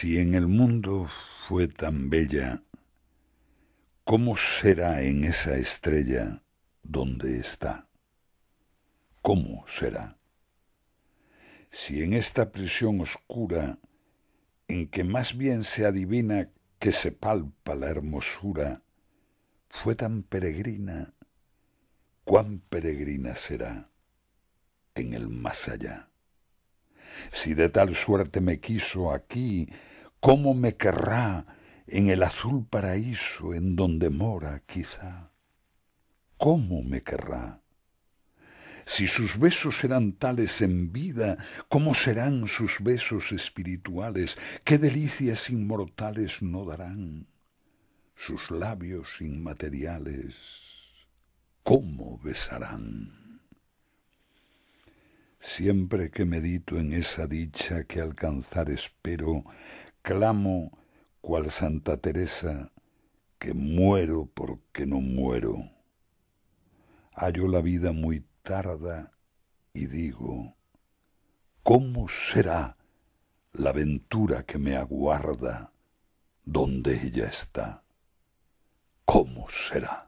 Si en el mundo fue tan bella, ¿cómo será en esa estrella donde está? ¿Cómo será? Si en esta prisión oscura, en que más bien se adivina que se palpa la hermosura, fue tan peregrina, cuán peregrina será en el más allá. Si de tal suerte me quiso aquí, ¿cómo me querrá en el azul paraíso en donde mora quizá? ¿Cómo me querrá? Si sus besos eran tales en vida, ¿cómo serán sus besos espirituales? ¿Qué delicias inmortales no darán? Sus labios inmateriales, ¿cómo besarán? Siempre que medito en esa dicha que alcanzar espero, clamo, cual Santa Teresa, que muero porque no muero. Hallo la vida muy tarda y digo, ¿cómo será la aventura que me aguarda donde ella está? ¿Cómo será?